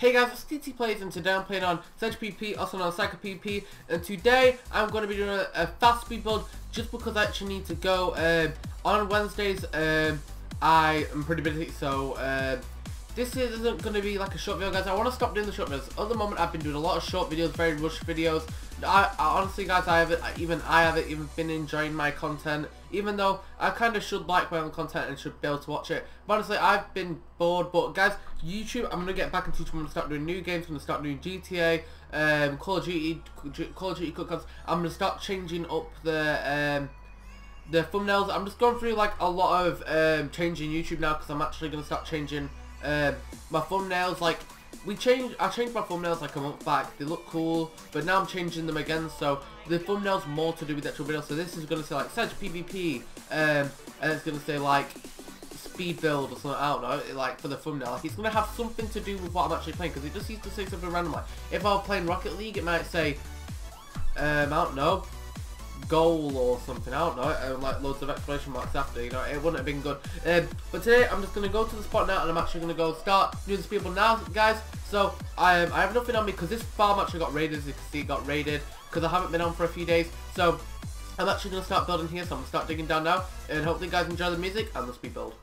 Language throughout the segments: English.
Hey guys, it's TNT Plays and today I'm playing on Cedge PvP, also known as SaiCo PvP, and today I'm going to be doing a, a, fast speed build just because I actually need to go. Um, on Wednesdays, um, I am pretty busy, so um, this isn't going to be like a short video, guys. I want to stop doing the short videos. At the moment, I've been doing a lot of short videos, very rushed videos. I, I, honestly, guys, I haven't even I haven't even been enjoying my content. Even though I kind of should like my own content and should be able to watch it. But honestly, I've been bored. But guys, YouTube, I'm gonna get back into YouTube. I'm gonna start doing new games. I'm gonna start doing GTA, um, Call of Duty, Call of Duty cookouts. I'm gonna start changing up the um, the thumbnails. I'm just going through like a lot of um, changing YouTube now because I'm actually gonna start changing um, my thumbnails. Like we change. I changed my thumbnails like a month back. They look cool, but now I'm changing them again. So the thumbnail's more to do with the actual video. So this is to say like Cedge PvP, um, and it's to say like speed build or something. I don't know, like for the thumbnail. Like it's to have something to do with what I'm actually playing because it just used to say something random. Like if I was playing Rocket League, it might say, um, I don't know, goal or something. I don't know. Uh, like loads of exclamation marks after. You know, it wouldn't have been good. Um, but today I'm just gonna go to the spot now, and I'm actually gonna go start doing people now, guys. So I um, I have nothing on me because this farm actually got raided. As you can see, it got raided because I haven't been on for a few days. So I'm actually gonna start building here. So I'm gonna start digging down now, and hopefully you guys enjoy the music and the speed build.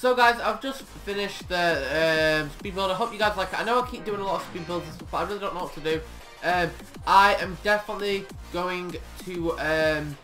So guys, I've just finished the um, speed build. I hope you guys like it. I know I keep doing a lot of speed builds but I really don't know what to do. Um, I am definitely going to... Um,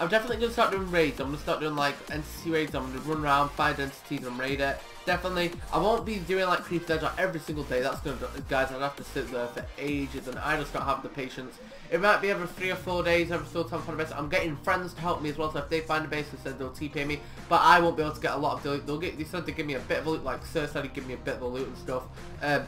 I'm definitely going to start doing raids. I'm going to start doing like entity raids. I'm going to run around, find entities and raid it. Definitely. I won't be doing like Creep's Edge every single day. That's gonna, guys, I'd have to sit there for ages, and I just don't have the patience. It might be every three or four days, every so time find a base. I'm getting friends to help me as well, so if they find a base, they said they'll TP me, but I won't be able to get a lot of the They'll get, they said they give me a bit of loot, like Sir said he'd give me a bit of the loot and stuff. Um,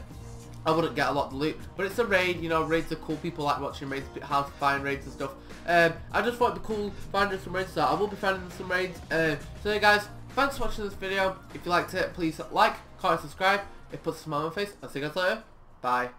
I wouldn't get a lot of loot, but it's a raid, you know, raids are cool, people like watching raids, how to find raids and stuff. Um, I just thought it'd be cool finding some raids, so I will be finding some raids. Uh, so yeah guys, thanks for watching this video. If you liked it, please like, comment, subscribe. It puts a smile on my face. I'll see you guys later. Bye.